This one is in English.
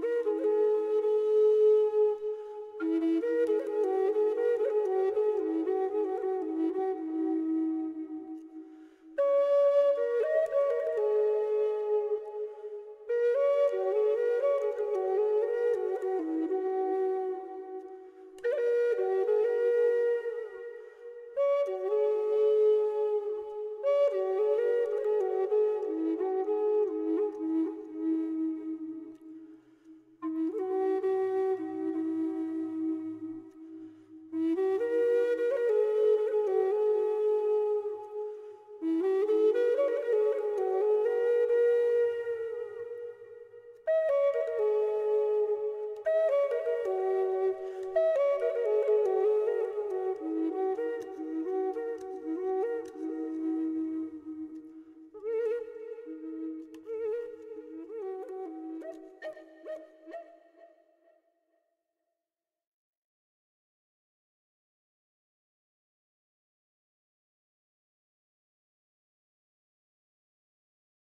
Mm-hmm.